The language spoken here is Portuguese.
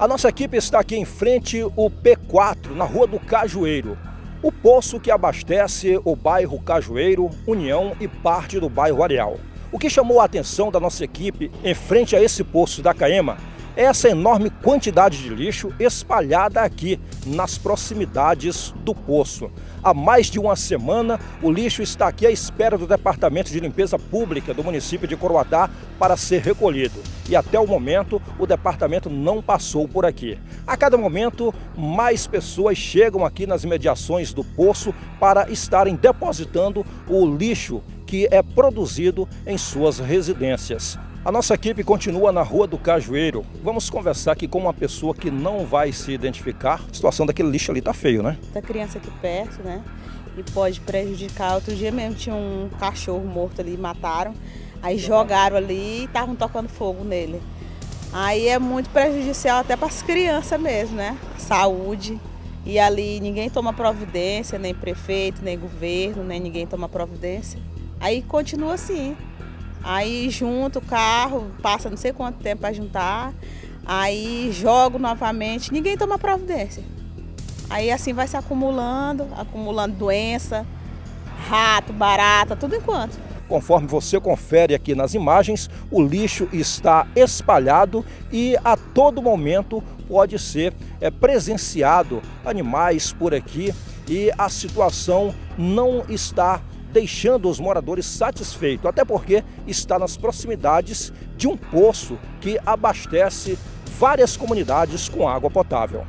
A nossa equipe está aqui em frente ao P4, na Rua do Cajueiro. O poço que abastece o bairro Cajueiro, União e parte do bairro Areal. O que chamou a atenção da nossa equipe em frente a esse poço da Caema é essa enorme quantidade de lixo espalhada aqui nas proximidades do poço. Há mais de uma semana, o lixo está aqui à espera do Departamento de Limpeza Pública do município de Coroadá para ser recolhido. E até o momento, o departamento não passou por aqui. A cada momento, mais pessoas chegam aqui nas imediações do poço para estarem depositando o lixo que é produzido em suas residências. A nossa equipe continua na Rua do Cajueiro. Vamos conversar aqui com uma pessoa que não vai se identificar. A situação daquele lixo ali tá feio, né? Da criança aqui perto, né? E pode prejudicar. Outro dia mesmo tinha um cachorro morto ali, mataram. Aí jogaram ali e estavam tocando fogo nele. Aí é muito prejudicial até para as crianças mesmo, né? Saúde. E ali ninguém toma providência, nem prefeito, nem governo, nem ninguém toma providência. Aí continua assim. Aí junto o carro, passa não sei quanto tempo para juntar, aí jogo novamente, ninguém toma providência. Aí assim vai se acumulando, acumulando doença, rato, barata, tudo enquanto. Conforme você confere aqui nas imagens, o lixo está espalhado e a todo momento pode ser é, presenciado animais por aqui e a situação não está deixando os moradores satisfeitos, até porque está nas proximidades de um poço que abastece várias comunidades com água potável.